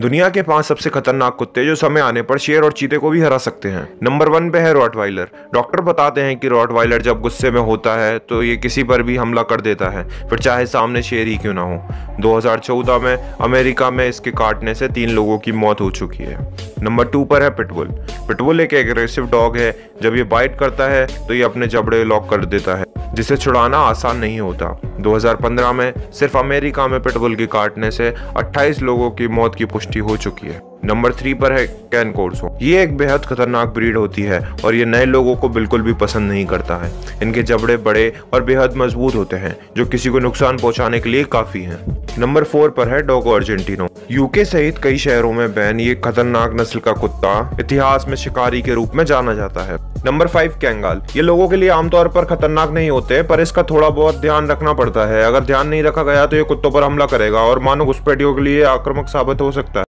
दुनिया के पाँच सबसे खतरनाक कुत्ते जो समय आने पर शेर और चीते को भी हरा सकते हैं। नंबर वन पे है रॉटवाइलर। डॉक्टर बताते हैं कि रॉटवाइलर जब गुस्से में होता है तो ये किसी पर भी हमला कर देता है, फिर चाहे सामने शेर ही क्यों ना हो। 2014 में अमेरिका में इसके काटने से तीन लोगों की मौत हो चुकी है। नंबर टू पर है पिटबुल पिटबुल एक एग्रेसिव डॉग है। जब ये बाइट करता है तो ये अपने जबड़े लॉक कर देता है, जिसे छुड़ाना आसान नहीं होता। 2015 में सिर्फ़ अमेरिका में पिटबुल के काटने से 28 लोगों की मौत की पुष्टि हो चुकी है। नंबर थ्री पर है कैन कोर्सो ये एक बेहद खतरनाक ब्रीड होती है, और ये नए लोगों को बिल्कुल भी पसंद नहीं करता है। इनके जबड़े बड़े और बेहद मज़बूत होते हैं, जो किसी को नुकसान पहुँचाने के लिए काफ़ी हैं। नंबर फोर पर है डॉगो अर्जेंटिनो। यूके सहित कई शहरों में बैन, ये खतरनाक नस्ल का कुत्ता इतिहास में शिकारी के रूप में जाना जाता है। Number five, Kangal. ये लोगों के लिए आमतौर पर खतरनाक नहीं होते, पर इसका थोड़ा बहुत ध्यान रखना पड़ता है। अगर ध्यान नहीं रखा गया तो ये कुत्तों पर हमला करेगा, और मानो घुसपैठियों के लिए आक्रमक साबित हो सकता है।